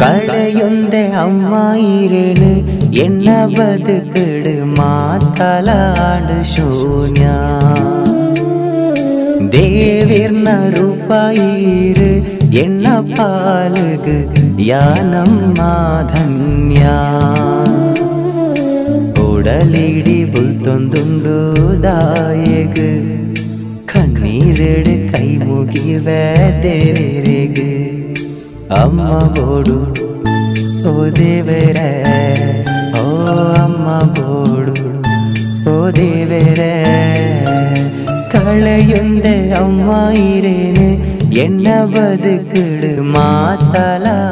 ಕಳೆಯೊಂದೆ ಅಮ್ಮ ಇರೇನು ಎನ್ನ ಬದುಕಡು ಮಾತಲಾಡು ಶೂನ್ಯ தேவிர்ன ரூபாயிரு என்ன பாலுகு யானம் மாதன்யா. உடலிடி புல்தொந்துண்டு தாயகு கண்ணீரெடு கைமுகிவ தேரே ಅಮ್ಮಬೋಡು ಓ ದೇವರ ಓ ಅಮ್ಮಬೋಡು ಓ ದೇವರ களையுந்த அம்மா இரேனு. என்ன பதுக்கிடு மாத்தலா.